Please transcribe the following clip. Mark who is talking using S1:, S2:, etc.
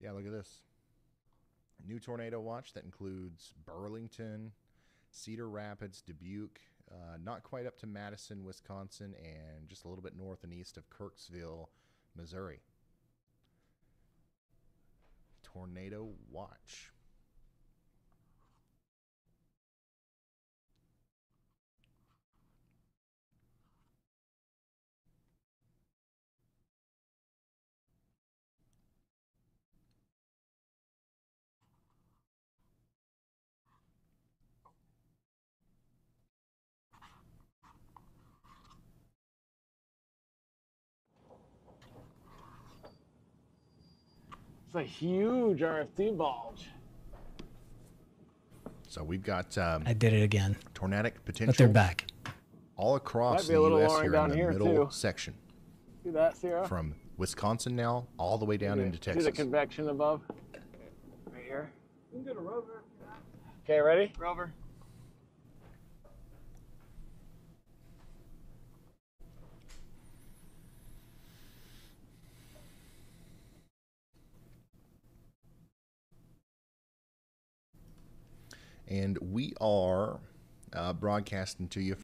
S1: Yeah, look at this. New tornado watch that includes Burlington, Cedar Rapids, Dubuque, uh, not quite up to Madison, Wisconsin, and just a little bit north and east of Kirksville, Missouri. Tornado watch.
S2: A huge RFD bulge.
S1: So we've got um,
S3: I did it again.
S1: tornadic potential
S3: But they're back.
S1: all across the U.S. here
S2: down
S1: in the
S2: here,
S1: middle
S2: too.
S1: section,
S2: See that, Sierra?
S1: from Wisconsin now all the way down
S2: See the-
S1: into
S2: See
S1: Texas.
S2: the convection above? Right here. You can get a rover. Okay, ready?
S4: Rover.
S1: And we are uh, broadcasting to you